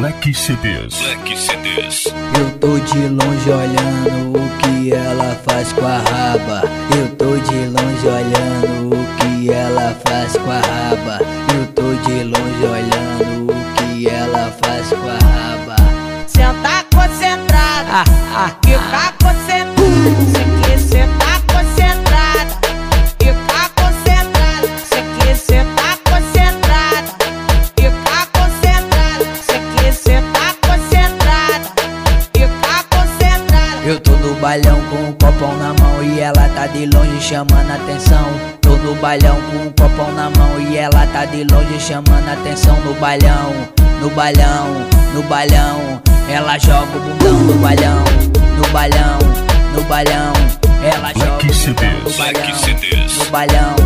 Black CDs. Black CDs. Eu tô de longe olhando o que ela faz com a raba. Eu tô de longe olhando o que ela faz com a raba. Eu tô de longe olhando o que ela faz com a raba. Senta concentrada, Ah, ah, concentrada. Chamando atenção. Tô no balhão com um copão na mão e ela tá de longe chamando atenção no balhão, no balhão, no balhão. Ela joga o bundão no balhão, no balhão, no balhão. Ela joga o bundão no balhão, no balhão,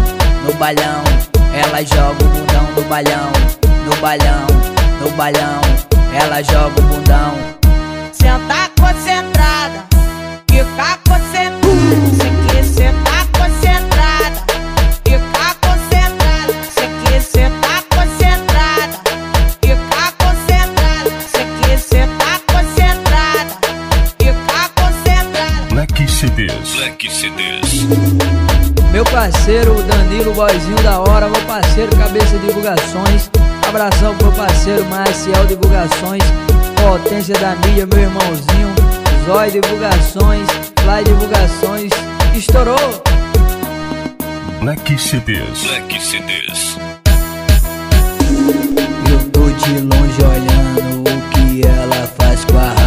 no balhão. Ela joga o bundão no balhão, no balhão, no balhão. Ela joga o bundão. Senta concentrada, fica concentrada. CDs. Black CDs. Meu parceiro Danilo Boizinho da hora, meu parceiro Cabeça Divulgações. Abração pro parceiro Marcial Divulgações, Potência da Mídia, meu irmãozinho. Zói Divulgações, Fly Divulgações. Estourou! Black CDs. Black CDs. Eu tô de longe olhando o que ela faz com a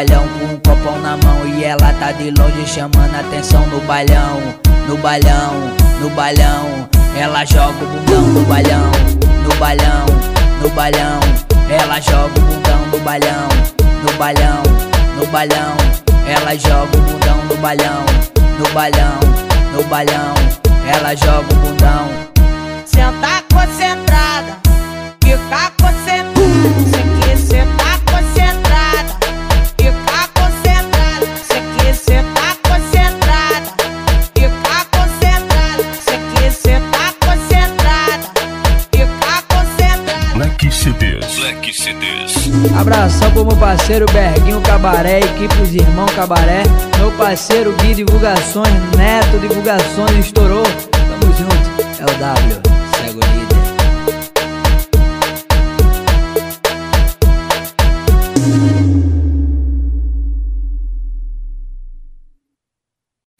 balhão com um copão na mão e ela tá de longe chamando atenção no balhão, no balhão, no balhão. Ela joga o bundão no balhão, no balhão, no balhão. Ela joga o bundão no balhão, no balhão, no balhão. Ela joga o bundão no balhão, no balhão, no balhão. Ela joga o bundão. Senta concentrada, fica concentrada. Abração pro meu parceiro Berguinho Cabaré, equipe dos Irmão Cabaré. Meu parceiro Gui Divulgações, Neto Divulgações, estourou. Tamo junto. É o W, cego líder.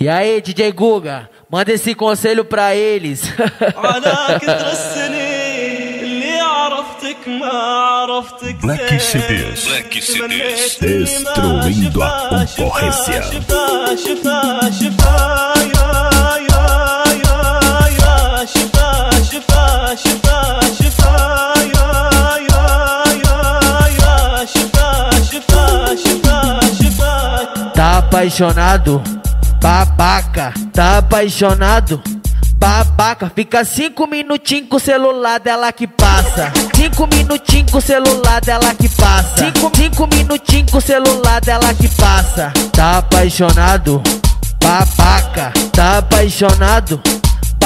E aí, DJ Guga, manda esse conselho pra eles. عرفتك ما عرفتك Black زين. CDs. Black CDs. تمنيت إني ما Destruindo a شفا- concorrência. شفا شفا شفا يا يا يا يا شفا شفا شفا شفا يا يا يا يا شفا شفا شفا شفا Tá apaixonado, babaca. Tá apaixonado, Babaca. Fica cinco minutinhos com o celular dela que passa. Cinco minutinhos com o celular dela que passa. Cinco, cinco minutinhos com o celular dela que passa. Tá apaixonado, babaca. Tá apaixonado.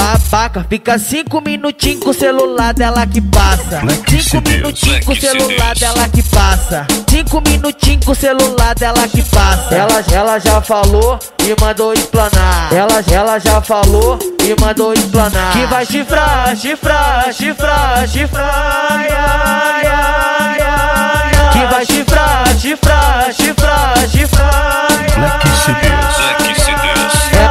Babaca, fica cinco minutinhos com o celular dela que passa. Black Cinco minutinhos com o Black celular dela que passa. Cinco minutinhos com o celular dela que passa. Ela, ela já falou e mandou explanar. Ela, ela já falou e mandou explanar. Que vai chifrar, chifrar, chifrar, chifrar. Ai, ai, ai, ai, ai. Que vai chifrar, chifrar, chifrar, chifrar. ai, Black ai, CDs. Black CDs.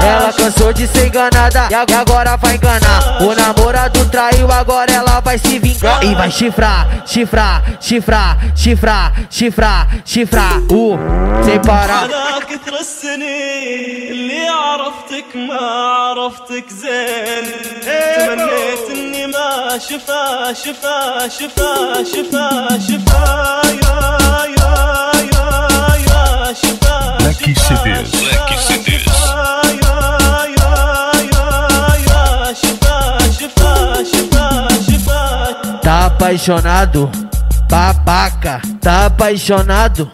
é- Ela cansou de ser enganada e ag- agora vai enganar. O namorado traiu, agora ela vai se vingar. E vai chifrar, chifrar, chifrar, chifrar, chifrar, chifrar. Uh, sem parar. على كثر السنين اللي عرفتك ما عرفتك زين تمنيت اني ما شفا شفا شفا شفا شفا يا يا يا يا شفا Black CDs. Black apaixonado, babaca, tá apaixonado.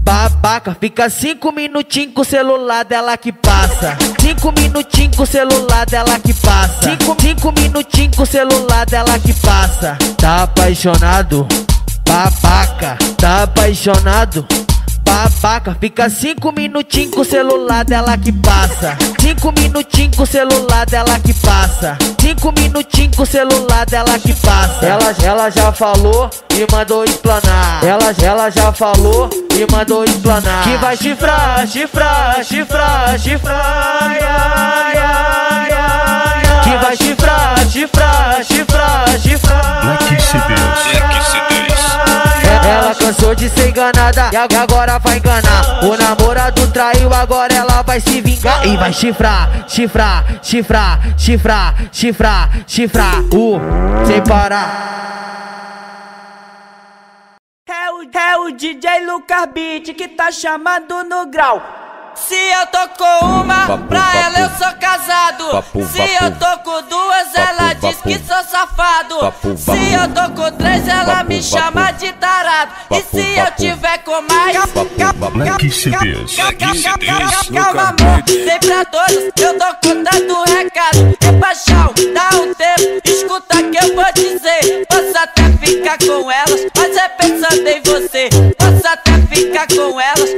Babaca, fica cinco minutinhos com o celular dela que passa. Cinco minutinhos com o celular dela que passa. Cinco, cinco minutinhos com o celular dela que passa. Tá apaixonado, babaca, tá apaixonado. Fica cinco minutinhos com o celular dela que passa. Cinco minutinhos com o celular dela que passa. Cinco minutinhos com o celular dela que passa. Ela, ela já falou e mandou explanar. Ela, ela já falou e mandou explanar. Que vai chifrar, chifrar, chifrar, chifrar. Ia, ia, ia. Que vai chifrar, chifrar, chifrar, chifrar. Black CDs. Black CDs. Ela cansou de ser enganada e agora vai enganar. O namorado traiu, agora ela vai se vingar. E vai chifrar, chifrar, chifrar, chifrar, chifrar, chifrar. Uh, sem parar. É o, é o DJ Lucas Beat que tá chamando no grau. Se eu tô com uma, pra ela eu sou casado. Se eu tô com duas, ela diz que sou safado. Se eu tô com três, ela me chama de tarado. E se eu tiver com mais, Black CDs. Calma, amor, vem pra todos, eu tô contando um recado. É paixão, dá um tempo, escuta que eu vou dizer. Posso até ficar com elas, mas é pensando em você. Posso até ficar com elas,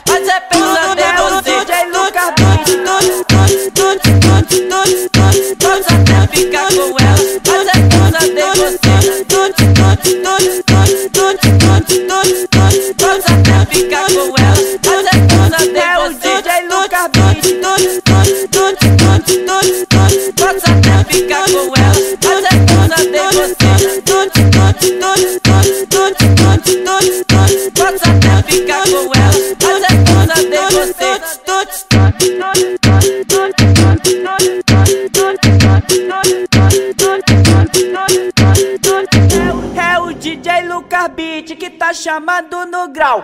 tá chamando no grau.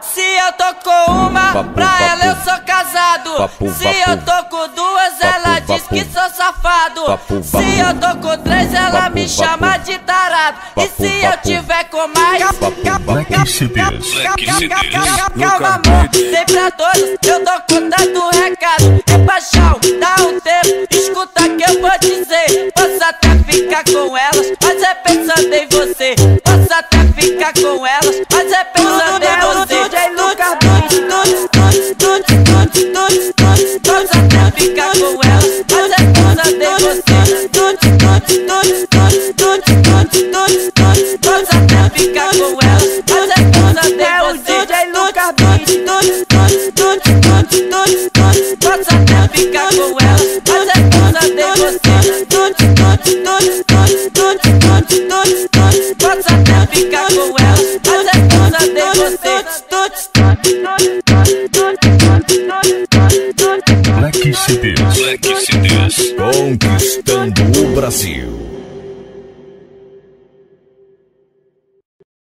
Se eu tô com uma, pra ela eu sou casado. Se eu tô com duas, ela diz que sou safado. Se eu tô com três, ela me chama de tarado. E se eu tiver com mais, Black CDs. Calma, amor, vem pra todos, eu tô contando recado. É paixão, dá um tempo, escuta que eu vou dizer. Posso até ficar com elas, mas é pensando em você. Posso até ficar com elas, mas é pensando em você. DJ Lucas Tuts, tuts, tuts, tuts, tuts, tuts, tuts. Posso até ficar com elas, mas é pensando em você. Tuts, tuts, tuts, tuts, tuts, tuts, tuts, tuts. Posso até ficar com elas, mas é pensando em você. DJ Lucas Tuts, tuts, tuts, tuts, tuts, tuts, tuts. Posso até ficar com elas, mas é pensando em você. Tuts, tuts, tuts, tuts, tuts, tuts, tuts, tuts. Posso até ficar com ela. Até quando até você. Black CDs Black CDs Conquistando o Brasil.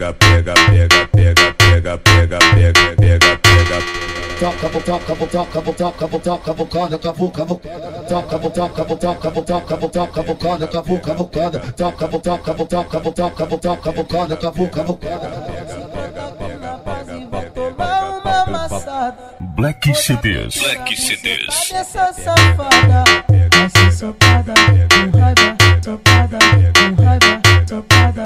pega, pega, pega, pega, pega, pega, pega, pega, pega. Toca, toca, toca, toca, toca, vou, cada, cavu, cavu, toca, toca, toca, toca, toca, vou, cada, cavu, cavu, cada, toca, toca, toca, toca, toca, vou, cada, cavu, cavu, Black CDs. Black CDs. Essa safada, essa sopada, com raiva, topada, com raiva, topada,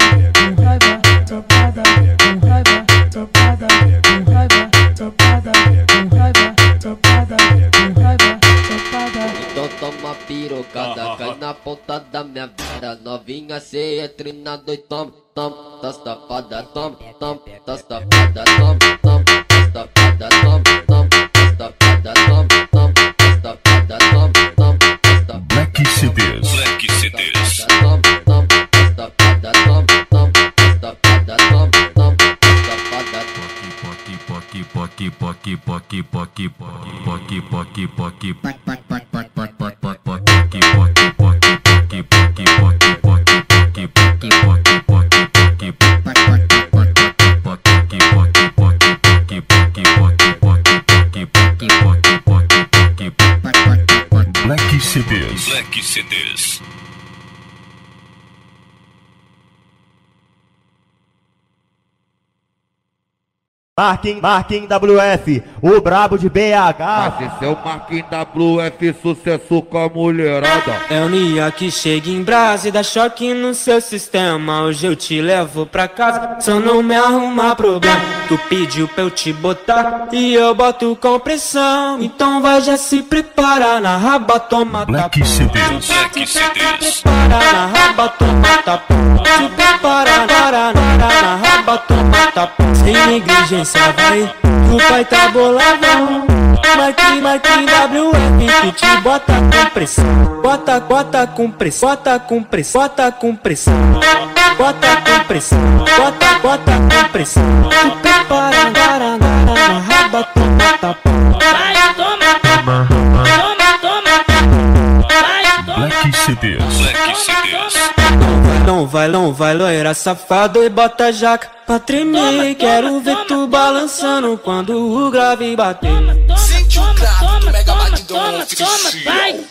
ponta da minha vida. Novinha, cê entre na dois, toma, toma, tá safada, toma, toma, tá safada, toma, toma, tá safada, toma, toma, tá safada, toma, toma, tá safada, tá safada. Black CDs. Black CDs. Toma, toma, tá safada, toma, toma, tá safada, toma, toma, tá safada. Black CDs. Black CDs. Marquinhos, Marquinhos WF, o brabo de BH. Esse é o Marquinhos WF, sucesso com a mulherada. É o Nia que chega em brasa e dá choque no seu sistema. Hoje eu te levo pra casa, só não me arrumar problema. Tu pediu pra eu te botar e eu boto com pressão. Então vai já se preparar na raba, toma Black tapa. CDs. Black CDs. Prepara na raba, toma tapa. Se prepara, para, para, na raba, toma tapa. Sem negligência vai, o pai tá boladão. Marquinhos, Marquinhos WF que te bota com pressão. Bota, bota com pressão, bota com pressão, bota com pressão. Bota com pressão, bota, bota com pressão. Se prepara, para, para, na raba, toma tapa. Black CDs. Black CDs. Não vai, não vai, loira safado e bota jaca pra tremer. Quero ver tu balançando quando o grave bater. Sente o grave mega batidão, fica cheio.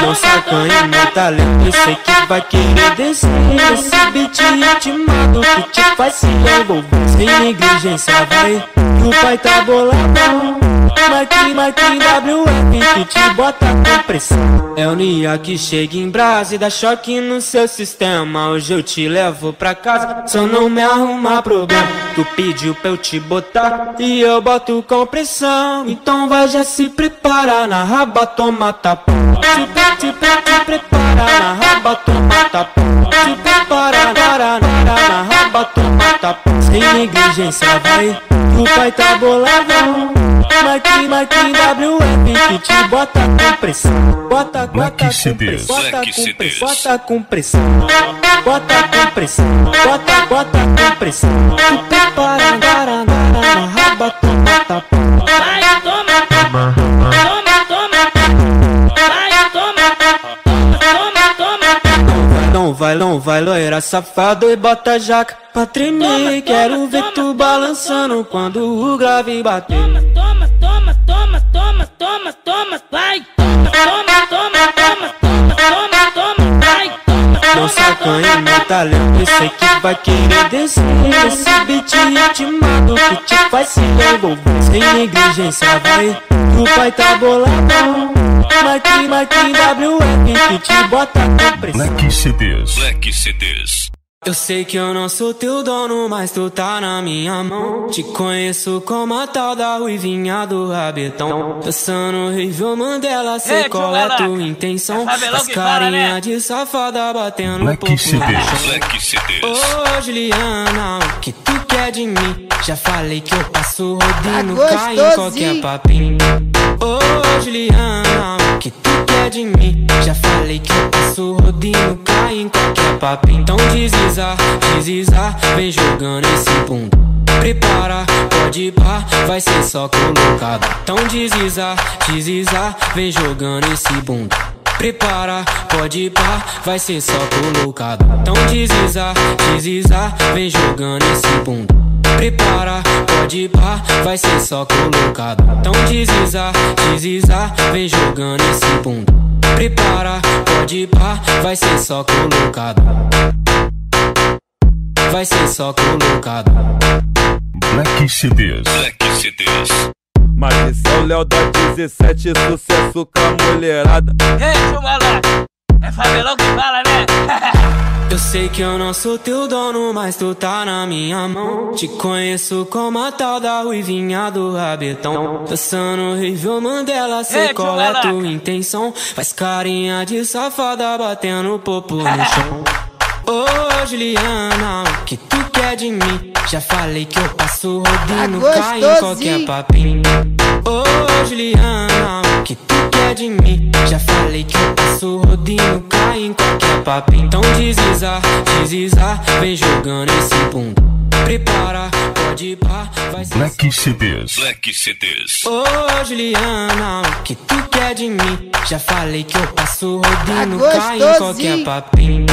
Não sacanha meu talento, eu sei que vai querer descer. Esse beat ritmado que te faz se envolver. Sem negligência vai, que o pai tá boladão. Marquinhos, Marquinhos WF que te bota com pressão. É o Nia que chega em brasa e dá choque no seu sistema. Hoje eu te levo pra casa, só não me arrumar problema. Tu pediu pra eu te botar e eu boto com pressão. Então vai já se preparar na raba, toma. Se, se prepara na raba, toma tapa. Se prepara, para, para, na raba, toma tapa. Sem negligência vai, o pai tá boladão. Marquinhos, Marquinhos WF que te bota com pressão. Bota, bota com pressão, bota com pressão, bota com pressão. Bota com pressão, bota, bota com pressão. Para, para, na raba, toma vai, não vai, loira safado e bota jaca pra tremer. Quero ver tu balançando quando o grave bater. Toma, toma, toma, toma, toma, toma, vai. Toma, toma, toma, toma, toma, toma, vai. Não sacanha meu talento, sei que vai querer descer. Esse beat ritmado que te faz se envolver. Sem negligência vai, o pai tá boladão. Marquinhos, Marquinhos WF que te bota com pressão. Black CDs. Black CDs. Eu sei que eu não sou teu dono, mas tu tá na minha mão. Te conheço como a tal da ruivinha do rabetão. Dançando horrível Mandela, sei Ei, qual é tua intenção. É As que fala, carinha né? de safada batendo um Black pouco no CDs. chão. Black CDs. Ô Juliana, o que tu quer de mim? Já falei que eu passo rodinho, Tá cai em qualquer papinho. Ô Juliana, o que tu quer de mim? Já falei que eu passo rodinho, cai em qualquer papinho. Então desliza, desliza, vem jogando esse bunda. Prepara, pode pá, vai ser só colocado. Então desliza, desliza, vem jogando esse bunda. Prepara, pode ir pá, vai ser só colocado. Então desliza, desliza, vem jogando esse bunda. Prepara, pode ir pá, vai ser só colocado. Então desliza, desliza, vem jogando esse bunda. Prepara, pode ir pá, vai ser só colocado. Vai ser só colocado. Black CDs. Black CDs. Mas esse é o Léo da 17, sucesso com a mulherada. Ei, Malaca. É Fabelão que fala, né? Eu sei que eu não sou teu dono, mas tu tá na minha mão. Te conheço como a tal da ruivinha do rabetão. Dançando Rível Mandela, sei qual é tua intenção. Faz carinha de safada, batendo popo no chão. Ô Juliana, o que tu quer de mim? Já falei que eu passo rodinho, Tá cai em qualquer papinho. Ô Juliana, o que tu quer de mim? Já falei que eu passo rodinho, cai em qualquer papinho. Então desliza, desliza, vem jogando esse bunda. Prepara, pode ir pá, vai ser Black CDs. Black CDs. Ô Juliana, o que tu quer de mim? Já falei que eu passo rodinho, Tá cai em qualquer papinho.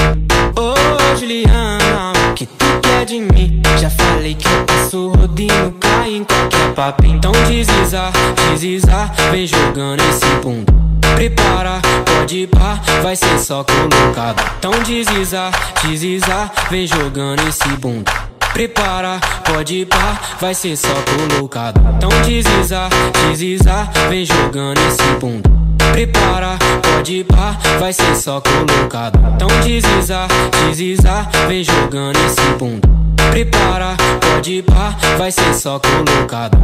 Ô Juliana, o que tu de mim? Já falei que eu passo rodinho, cai em qualquer papinho. Então desliza, desliza, vem jogando esse bunda. Prepara, pode pá, vai ser só colocado. Então desliza, desliza, vem jogando esse bunda. Prepara, pode pá, vai ser só colocado. Então desliza, desliza, vem jogando esse bunda. Prepara, pode ir pá, vai ser só colocado. Então desliza, desliza, vem jogando esse bunda. Prepara, pode ir pá, vai ser só colocado.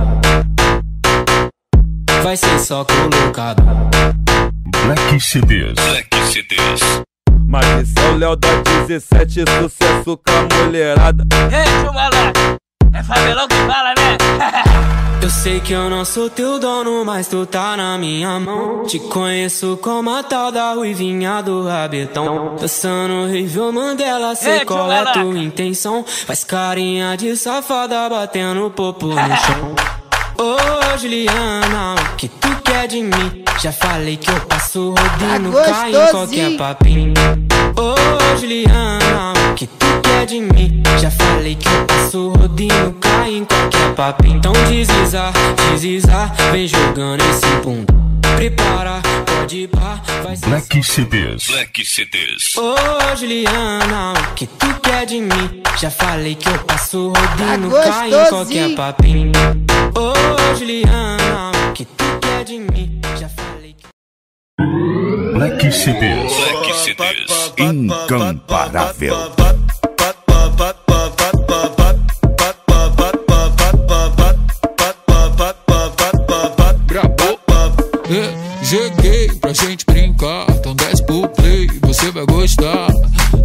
Vai ser só colocado. Black CDs. Black CDs. Mas esse é o Léo da 17, sucesso com a mulherada. Ei, moleque, é Fabelão que fala, né? Eu sei que eu não sou teu dono, mas tu tá na minha mão. Te conheço como a tal da ruivinha do rabetão. Dançando Rível Mandela, sei Ei, qual é Malaca. tua intenção. Faz carinha de safada, batendo popo no chão. Ô Juliana, o que tu quer de mim? Já falei que eu passo rodinho, Tá cai em qualquer papinho. Ô Juliana, o que tu quer de mim? Já falei que eu passo rodinho, cai em qualquer papinho. Então desliza, desliza, vem jogando esse bunda. Prepara, pode ir pá, vai ser Black CDs. Black CDs. Ô Juliana, o que tu quer de mim? Já falei que eu passo rodinho, Tá cai em qualquer papinho. Ô Juliana, o que tu quer de mim? Já falei que. Black CDs. Black CDs. Incomparável. Cheguei pra gente brincar, então desce pro play, você vai gostar.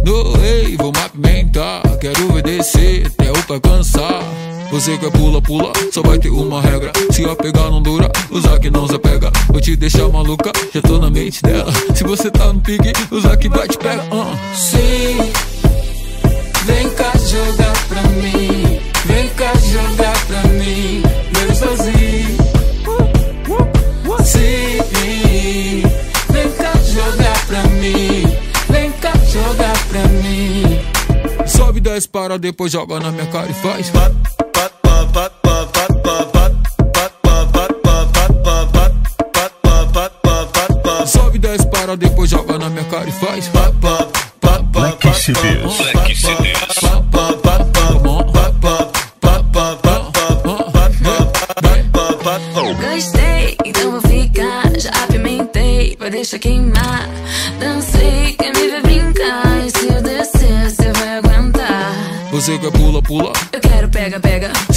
No rei, vou apimentar, quero ver descer até o pai cansar. Você quer pula, pula, só vai ter uma regra. Se a pegar não dura, usar que não se pega. Vou te deixar maluca, já tô na mente dela. Se você tá no pique, usar que vai te pega. Uh. Sim, vem cá jogar pra mim. Vem cá jogar pra mim, desce, para, depois joga na minha cara e faz. Sobe, desce, para, depois joga na minha cara e faz. Black CDs.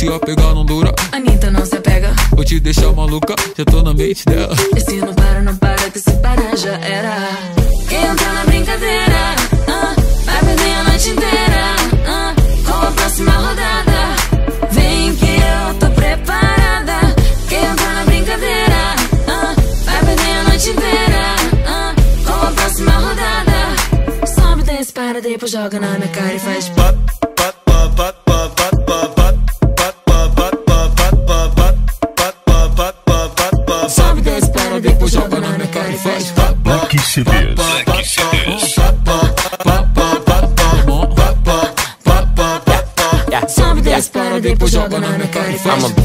Se a pegar não dura, Anitta não se apega. vou te deixar maluca. Já tô na mente dela. E se não para, não para, que se parar já era. Quem entra na brincadeira, ah, vai perder a noite inteira. ah, com a próxima rodada, vem que eu tô preparada. Quem entra na brincadeira, ah, vai perder a noite inteira. ah, com a próxima rodada, sobe, desce, para, depois joga na minha cara e faz. Sobe,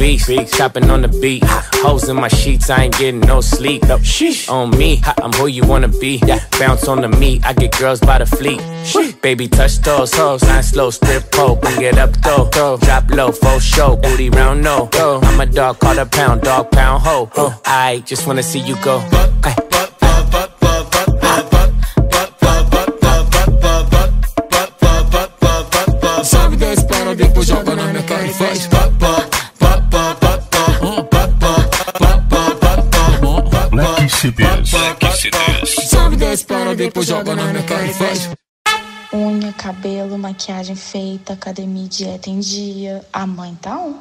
beast, chopping on the beat. Hoes in my sheets, I ain't getting no sleep. On me, I'm who you wanna be. Yeah, Bounce on the meat, I get girls by the fleet. Baby, touch those hoes, nine slow, strip pole, bring it up though. Drop low, full show, booty round no. I'm a dog, call a pound, dog pound ho. I just wanna see you go. Ay. Black CDs. Sobe, desce, para, depois joga na minha cara e faz. Unha, cabelo, maquiagem feita, academia, e dieta em dia. A mãe tá um.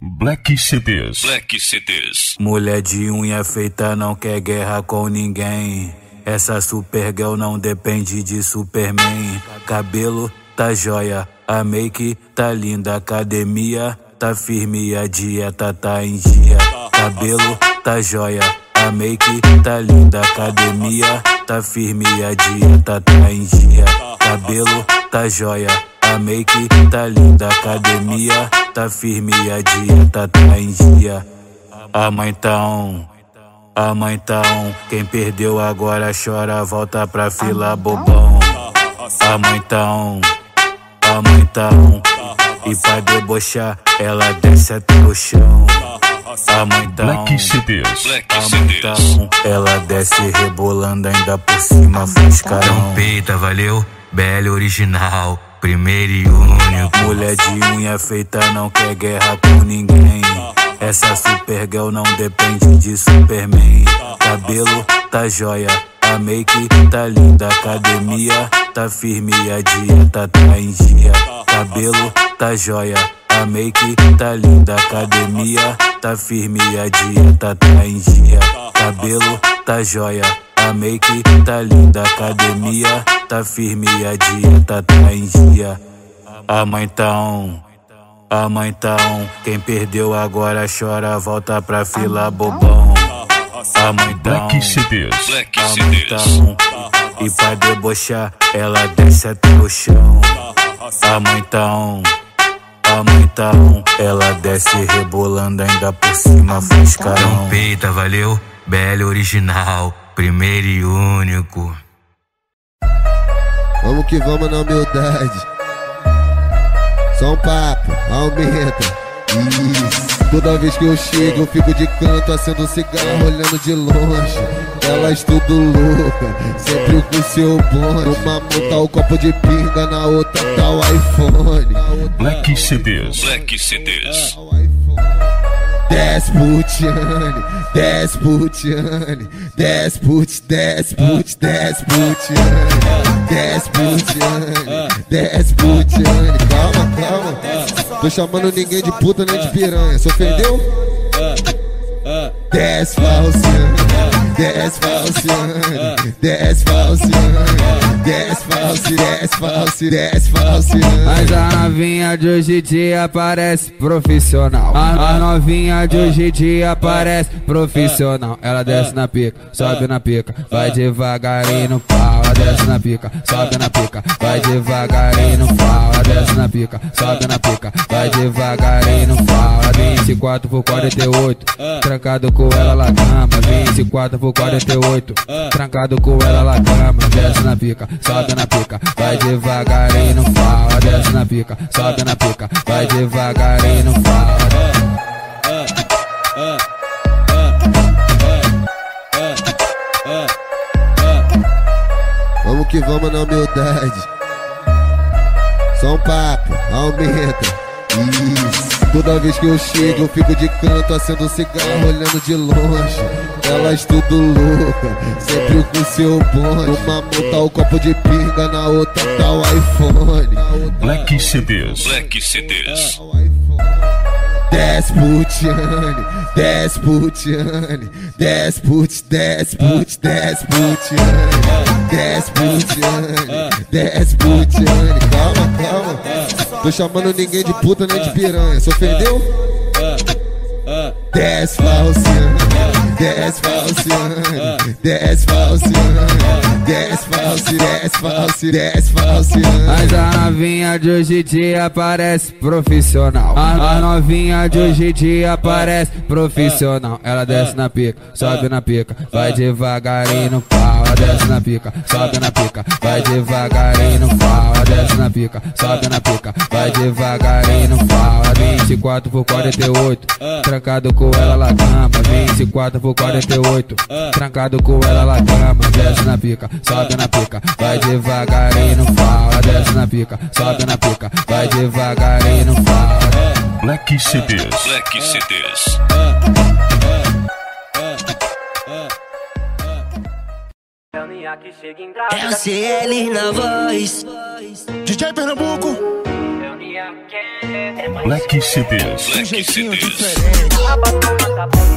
Black CDs. Black CDs. Mulher de unha feita não quer guerra com ninguém. Essa Supergirl não depende de Superman. Cabelo tá jóia, a make tá linda, academia tá firme, a dieta tá em dia. Cabelo tá jóia, a make tá linda, academia tá firme, a dieta tá em dia. Cabelo tá jóia, a make tá linda, academia tá firme, a dieta tá em dia. A mãe tá on. A mãe tá on, quem perdeu agora chora, volta pra fila bobão. A mãe tá on, a mãe tá on, e pra debochar, ela desce até o chão. A mãe tá on, Black CDs. Black a mãe tá ela desce rebolando ainda por cima, faz carão. Peita, valeu, bela original. Primeiro e único, mulher de unha feita não quer guerra com ninguém. Essa Supergirl não depende de Superman. Cabelo tá jóia, a make tá linda, academia tá firme, a dieta tá em dia. Cabelo tá jóia, a make tá linda, academia tá firme, a dieta tá em dia. Cabelo tá jóia, a make tá linda, academia tá firme, a dieta tá em dia. A mãe tá on. A mãe tá on, quem perdeu agora chora, volta pra fila bobão. A mãe tá on, Black CDs. Black a mãe tá on, e pra debochar, ela desce até o chão. A mãe tá on, a mãe tá on, ela desce rebolando ainda por cima, faz carão. Peita, valeu, bela original, primeiro e único. Vamos que vamos na humildade. Só um papo, aumenta. Isso. Toda vez que eu chego, eu fico de canto, acendo cigarro, olhando de longe. Elas tudo louca, sempre com seu bonde. Numa mão tá o copo de pinga, na outra tá o iPhone. Black CDs. Black CDs. Desputiane, Desputiane, Desput, Desput, Desputiane, Desputiane, Desputiane. Calma, calma. Tô chamando ninguém de puta nem de piranha. Se ofendeu? Desfalciane, desfalciane, desfalciane, desfalci, desfalci, desfalciane. Mas a novinha de hoje em dia parece profissional. A, a novinha de hoje em dia parece profissional. Ela desce na pica, sobe na pica, vai devagarinho no pau. Desce na pica, sobe na pica, vai devagarinho no pau. Ela desce na pica, sobe na pica, vai devagarinho no pau. Ela 24 por 48, trancado com ela lá cama. 24 por 48, trancado com ela lá cama. Desce na pica, sobe na pica, vai devagarinho no pau. Ela desce na pica, sobe na pica, vai devagarinho no pau. Vamos que vamos na humildade. Só um papo, aumenta. Isso. Toda vez que eu chego, eu fico de canto, acendo cigarro, olhando de longe. Elas tudo louca, sempre com seu bonde. Numa mão tá o copo de pinga, na outra tá o iPhone. Black CDs. Black CDs. Desputiane, Desputiane, Desput, Desput, Desputiane, Desputiane, Desputiane. Calma, calma. Tô chamando ninguém de puta nem de piranha. Se ofendeu? Desfalciane, desfalciane, desfalciane, desfalci, desfalci, desfalciane. Mas a novinha de hoje em dia parece profissional. A, novinha de hoje em dia parece profissional. Ela desce na pica, sobe na pica, vai devagarinho no pau. Ela desce na pica, sobe na pica, vai devagarinho no pau. Ela desce na pica, sobe na pica, vai devagarinho no pau. Ela 24 por 48, trancado com ela lá cama. 24 por 48, trancado com ela lá cama. Desce na pica, sobe na pica, vai devagarinho no pau. Ela desce na pica, sobe na pica, vai devagarinho no pau. Black CDs. Black CDs. É o CL na voz. DJ Pernambuco. Black CDs. CDs.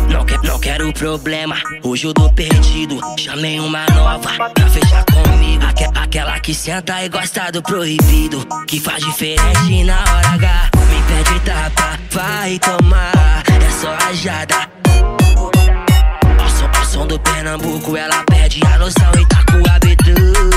Não, que, não quero problema, hoje eu tô perdido. Chamei uma nova pra fechar comigo. Aque, aquela que senta e gosta do proibido. Que faz diferente na hora H. Me pede tapa, vai tomar. É só rajada. Ao som, ao som do Pernambuco, ela pede a noção e tá com o o Nia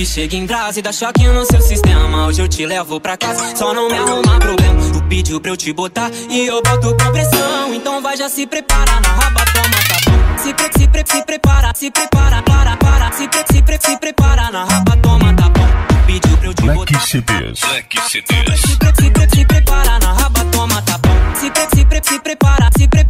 que chega em brasa e dá choque no seu sistema. Hoje eu te levo pra casa, só não me arruma problema. Tu pediu pra eu te botar e eu boto com pressão. Então vai já se prepara na raba, toma tapão. Se, pre, se, pre, se prepara, se prepara, para, para. Se, pre, se, pre, se prepara na raba, toma tapão. Tu pediu pra eu te Black botar. CDs. Black CDs. Se, pre, se, pre, se prepara na raba, toma tapão. Se, pre, se, pre, se prepara, se prepara,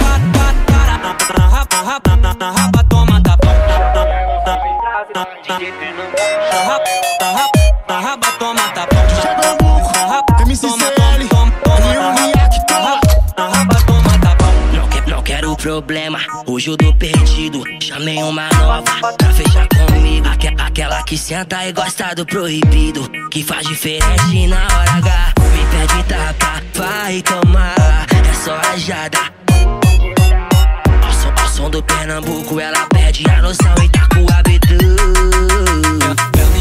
problema, hoje eu tô perdido. Chamei uma nova pra fechar comigo. Aque, aquela que senta e gosta do proibido. Que faz diferente na hora H. Me pede tapa, vai tomar. É só rajada. Ao som, ao som do Pernambuco, ela pede a noção e tá com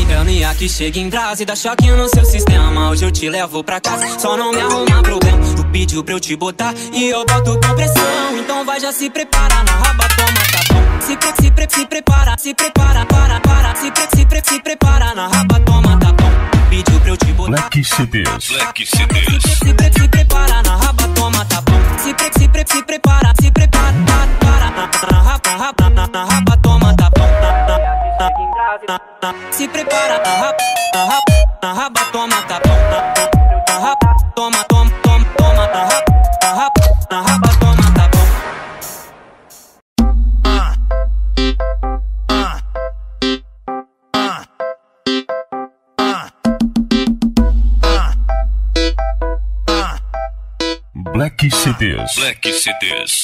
É o Nia que chega em brasa e dá choque no seu sistema. Hoje eu te levo pra casa, só não me arruma problema. Tu pediu pra eu te botar e eu boto com pressão. Então vai já se prepara na raba, toma tapão. Se, pre, se, pre, se prepara, se prepara, para, para. Se, pre, se, pre, se prepara na raba, toma tapão. Tu pediu pra eu te botar. Black CDs. Black CDs. CDs.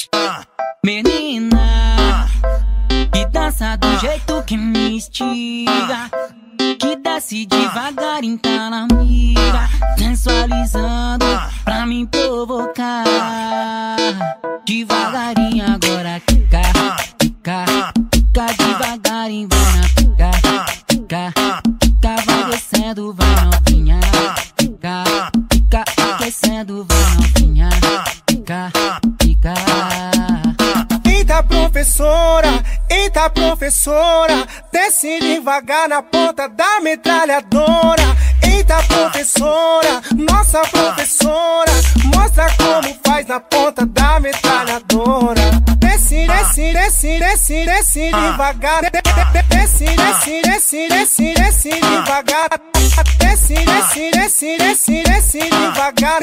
Devagar na ponta da metralhadora. Eita professora, nossa professora, mostra como faz na ponta da metralhadora. Desce, desce, desce, desce, desce devagar. Desce, desce, desce, desce, desce devagar. Desce, desce, desce, desce, desce devagar.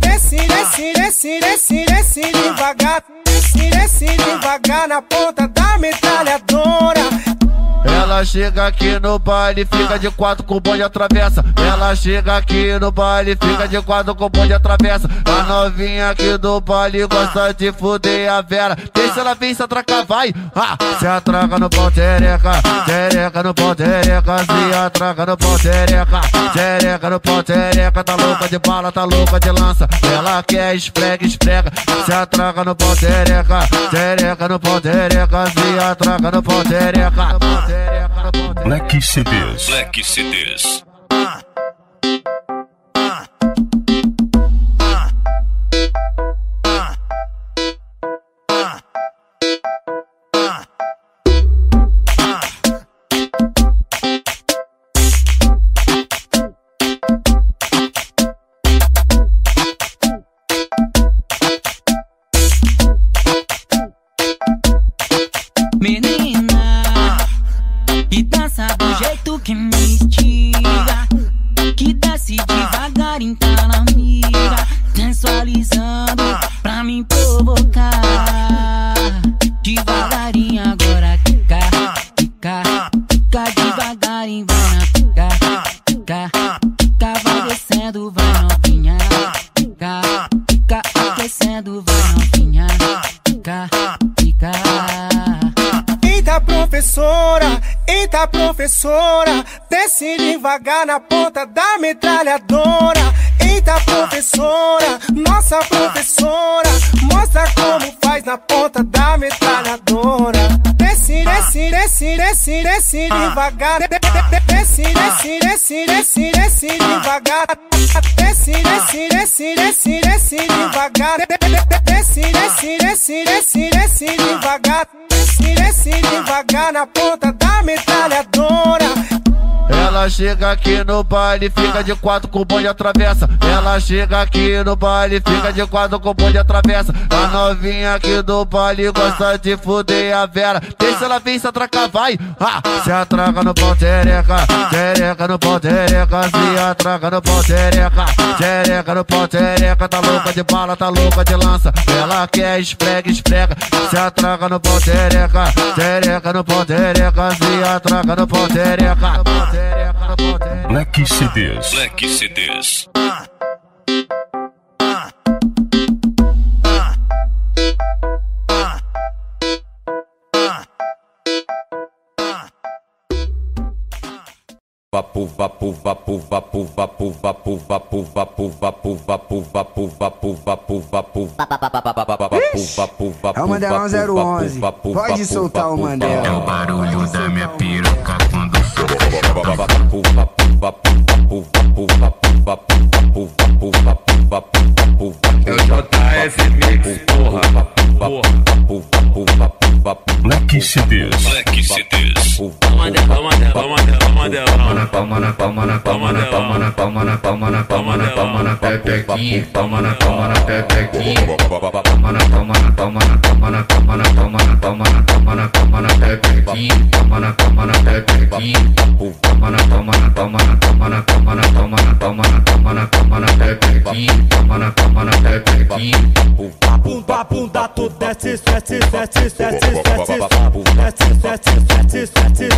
Desce, desce, desce, desce, desce devagar. Desce, desce devagar na ponta da metralhadora. Ela chega aqui no baile, fica de quatro com o bonde atravessa. Ela chega aqui no baile, fica de quatro com o bonde atravessa. A novinha aqui do baile gosta de fuder a Vera. Deixa ela vir se atracar, vai. Ah, se atraca no pau, tereca. Tereca no pau, tereca. Se atraca no pau, tereca. Tereca no pau, tereca. Tá louca de bala, tá louca de lança. Ela quer esprega, esprega. Se atraca no pau, tereca. Tereca no pau, tereca. Se atraca no pau, tereca. Black CDs. Black CDs. Devagar na ponta da metralhadora. Eita, professora, nossa professora, mostra como faz na ponta da metralhadora. Desce, desce, desce, desce, desce devagar. Desce, desce, desce, desce, desce devagar. Desce, desce, desce, desce, desce devagar. Desce, desce, desce, desce, desce devagar. Desce, desce devagar na ponta chega aqui no baile, fica de quatro com o bonde atravessa. Ela chega aqui no baile, fica de quatro com o bonde atravessa. A novinha aqui do baile gosta de fuder a vera. Deixa ela vir se atracar, vai. Ah, se atraca no pau, tereca. Tereca no pau, tereca. Se atraca no pau, tereca. Tereca no pau, tereca. Tá louca de bala, tá louca de lança. Ela quer esprega, esprega. Se atraca no pau, tereca. Tereca no pau, tereca. Se atraca no pau, tereca. Black CDs. Black CDs. Vapu, vapu, vapu, vapu, vapu, vapu, vapu, vapu, vapu, vapu, vapu, vapu, vapu, vapu, É o Mandelão 011. Pode soltar o Mandela. É o barulho da minha piroca quando É o JF Mix, porra. Black CDs. Black CDs. Vamos Mandelão, vamos Mandelão, vamos Mandelão. Toma na palma na palma na palma na palma na palma na palma na palma na pepequinha. Toma na palma na pepequinha. Toma na palma na palma na palma na palma na palma na palma na palma na palma na pepequinha. Toma na palma na pepequinha. Toma na palma na palma na palma na palma na palma na palma na palma na palma na pepequinha. Toma na palma na pepequinha. Papum, dá tudo, desce, desce, desce, desce, desce, desce, desce, desce, desce, desce,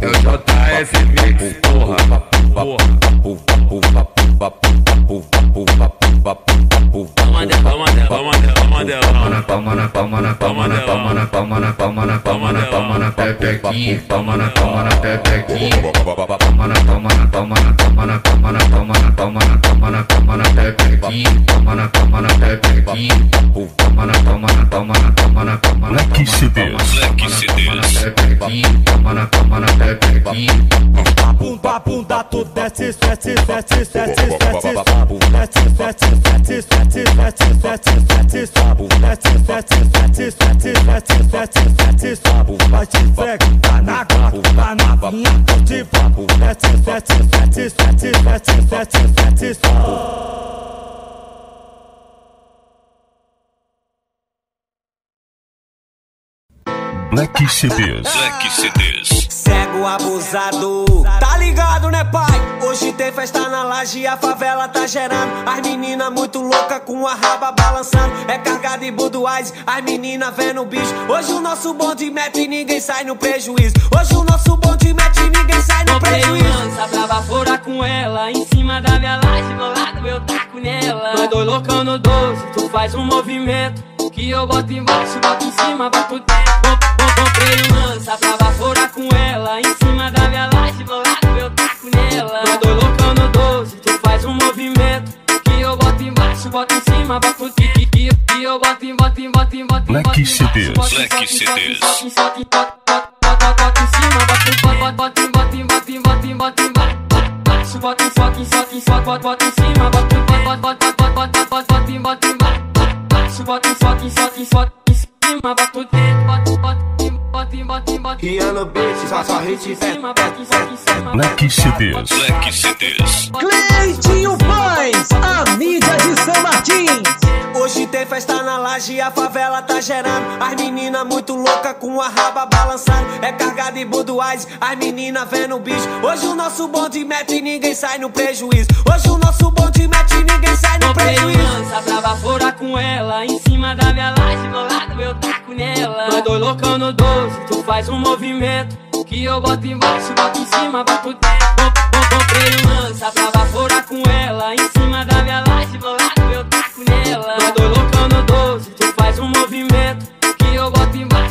É o JSB, porra. porra vapu, vapu, É o JF Mix, porra. Vamos Mandelão, vamos Mandelão, vamos Mandelão. palma na palma na palma na palma na palma na palma na palma na palma na pepequinha. Toma na palma na pepequinha. Toma na palma na palma na palma na palma na palma na palma na palma na palma na pepequinha. Toma na palma na pepequinha. Toma na palma na palma na palma na palma na Black CDs. Black CDs. Toma na palma na pepequinha. papum, dá tudo, desce, desce, desce, desce, desce, sapo, desce, desce, desce, Black CDs. Black CDs. Cego abusado, tá ligado né pai? Hoje tem festa na laje, a favela tá gerando. As meninas muito louca com a raba balançando. É cargada de buduais, as meninas vendo o bicho. Hoje o nosso bonde mete e ninguém sai no prejuízo. Hoje o nosso bonde mete e ninguém sai no Comprei prejuízo. lança pra baforar com ela Em cima da minha laje, do lado eu taco nela. Nós dois loucão no 12, tu faz um movimento Que eu boto embaixo, boto em cima, boto dentro Comprei lança pra baforar com ela Em cima da minha laje, do lado eu taco nela dois loucão no 12, tu faz um movimento Que eu boto embaixo, boto em cima, boto dentro Que que eu boto em, boto em, boto em, boto em, Black boto CDs. boto em, Black boto em, CDs. boto em, boto em, boto em cima, bota em, bota, bota em, bota em, bota em, bota em, bota em, baixo, bota em, bota em, bota em, bota, bota, bota em cima, bota em, bota, bota, bota, bota, bota, bota em, bota em, baixo, bota em, bota em, bota em, bota em cima, bota dentro, bota, bota em, bota bota, bota, bota. E no beat, só só hit, cima, bota em cima, em cima. Black CDs. Black CDs. Cleitinho Pães, a mídia de São Martins. Festa na laje, a favela tá gerando. As meninas muito louca com a raba balançando. É carga de Budweiser, as meninas vendo o bicho. Hoje o nosso bonde mete e ninguém sai no prejuízo. Hoje o nosso bonde mete e ninguém sai no Comprei prejuízo. lança pra baforar com ela Em cima da minha laje, do lado eu taco nela Nós dois loucão no 12, tu faz um movimento Que eu boto embaixo, boto em cima, boto dentro Com- com- Comprei lança pra baforar com ela Em cima da minha laje, do lado eu taco nela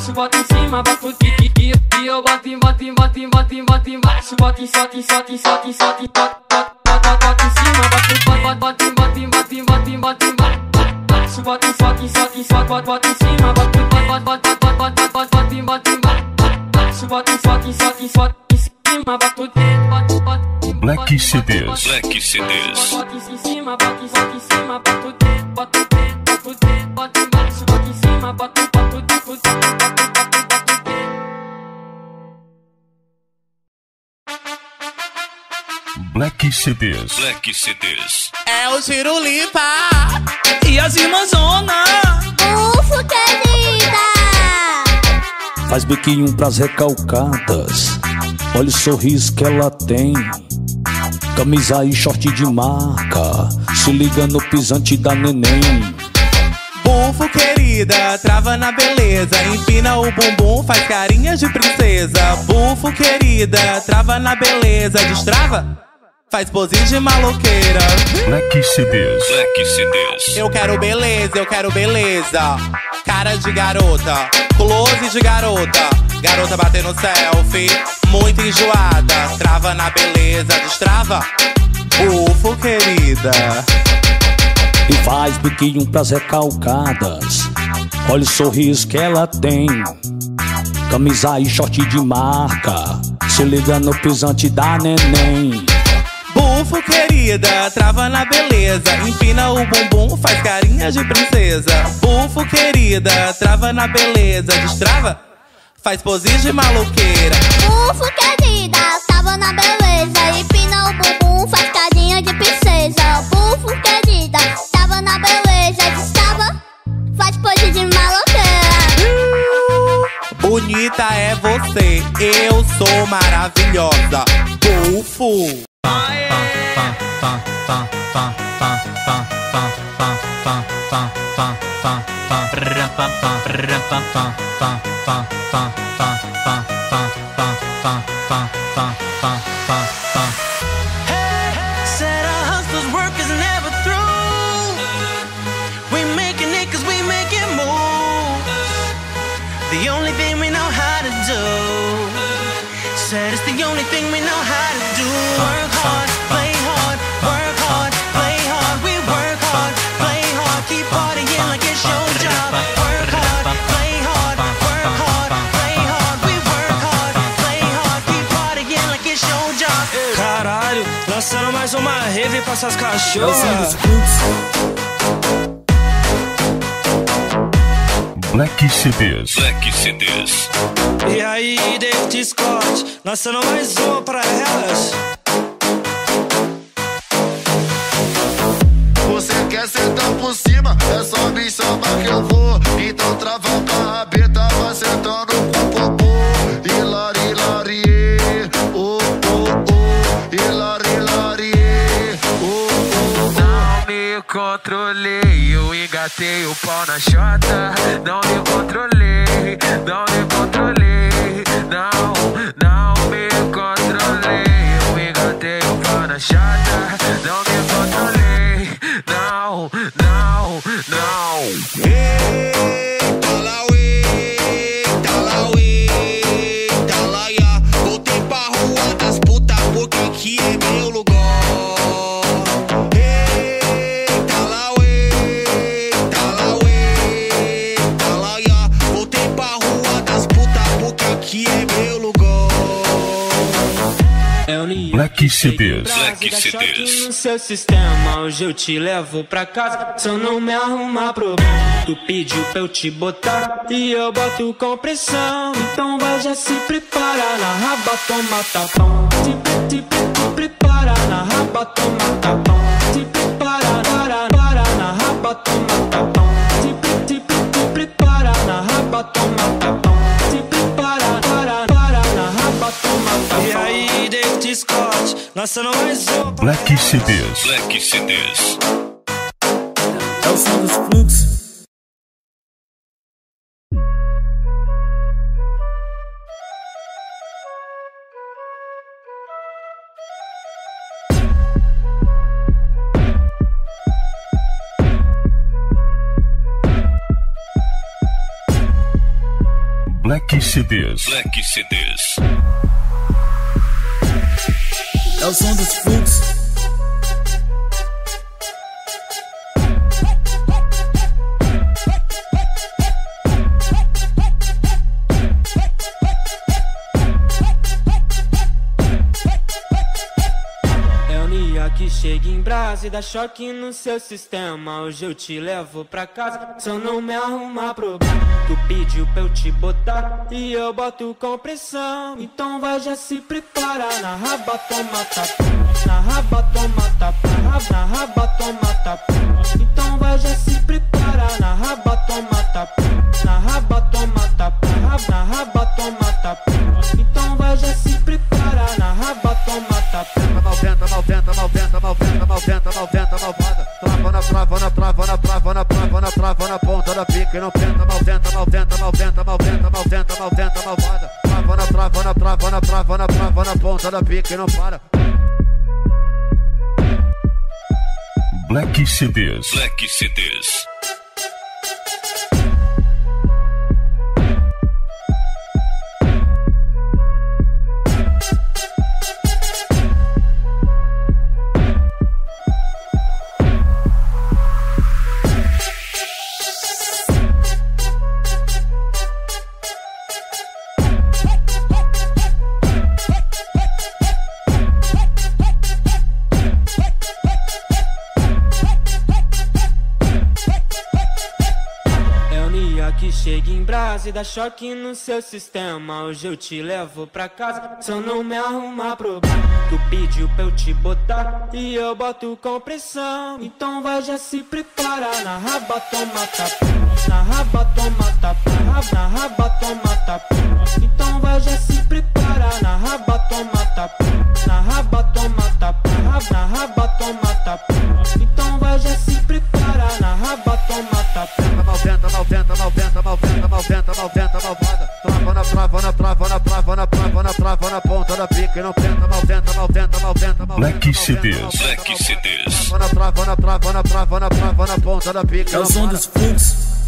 embaixo, boto em cima, boto dentro E e- e eu boto em, boto em, boto em, boto em, boto embaixo Boto em, solte, solte, solte, solte, boto, boto, boto, boto em cima Boto, boto, boto, boto em, boto em, boto em, embaixo Bota em, solte, em, em, solte, bota, bota em cima Bota, bota, bota, bota, bota, bota, bota em, bota embaixo Bota em, solte, em, solte, em, solte em cima Bota dentro, bota, bota Black CDs. Black CDs. Bota em cima, bota em, solte em cima Bota dentro, bota dentro, bota dentro, bota embaixo Bota em cima, bota, bota dentro, bota dentro, bota Black CDs. Black CDs. É o Ciro Lipa e as irmãzona. Ufo, querida! Faz biquinho pras recalcadas. Olha o sorriso que ela tem. Camisa e short de marca. Se liga no pisante da neném. Bufo querida, trava na beleza. Empina o bumbum, faz carinha de princesa. Bufo querida, trava na beleza. Destrava, faz pose de maloqueira. Black CDs. Black CDs. Eu quero beleza, eu quero beleza. Cara de garota, close de garota. Garota batendo selfie, muito enjoada. Trava na beleza, destrava. Ufo, querida. E faz biquinho pras recalcadas. Olha o sorriso que ela tem. Camisa e short de marca. Se liga no pisante da neném. Bufo, querida, trava na beleza. Empina o bumbum, faz carinha de princesa. Bufo, querida, trava na beleza. Destrava, faz pose de maloqueira. Ufo, querida, tava na beleza. Empina o bumbum, faz carinha de princesa. Bufo, querida, tava na beleza. Destava, faz pose de maloqueira. Bonita é você, eu sou maravilhosa. Bufo. Ba, ba, ba, ba, ba. CDs. Black CDs. E aí, David Scott, lançando mais uma pra elas. Você quer sentar por cima? É só me chamar que eu vou. Então trava a rabeta, vai sentando com o popô. Hilari, hilari, oh, oh, oh. Hilari, hilari, oh, oh, oh. Não me controlei, eu engatei o pau na chota. Não me controlei, não me controlei. Não, não me controlei, eu engatei o pau na chota. Não me Black CDs. Black CDs. no seu sistema, hoje eu te levo pra casa. Só não me arruma problema. Tu pediu pra eu te botar e eu boto com pressão. Então vai se prepara na raba, toma tapão. Se, se, se prepara na raba, toma tapão. Lançando mais um. Black CDs. Black CDs. É o som dos fluxos. Black CDs. Black CDs. É o som dos fluxos. casa e dá choque no seu sistema. Hoje eu te levo pra casa, se eu não me arrumar problema. Tu pediu pra eu te botar e eu boto com pressão. Então vai já se preparar na raba, toma tapa. Na raba, toma tapa. Na raba, toma tapa. Então vai já se preparar na raba, toma tapa. Na raba, toma tapa. Na raba, toma tapa. Então vai já se preparar na raba, toma tapa. 90, 90, 90. Na ponta da pica e não tenta, malventa, malventa, malventa, malventa, malventa, malventa, malvada. Trava na trava, na trava, na trava, na trava, na ponta da pica e não para. Black CDs. Black CDs. Dá choque no seu sistema. Hoje eu te levo pra casa, eu não me arrumar problema. Tu pediu pra eu te botar e eu boto com pressão. Então vai já se prepara na raba, toma tapa. Raba, toma tapa. Na raba, toma tapa. Então vai já se prepara na raba, toma tapa. Na raba, toma tapa. Na raba, toma tapa. Então vai já se prepara na raba, toma tapa. Malventa, malventa, malventa, malventa, malventa, malventa, malvada. Trava na trava, na trava, na trava, na trava, na trava, na ponta da pica e não tenta, malventa, malventa, malventa, malventa. Black CDs. Black CDs. Trava na trava, na trava, na trava, na trava, na ponta da pica e É o som dos fluxos.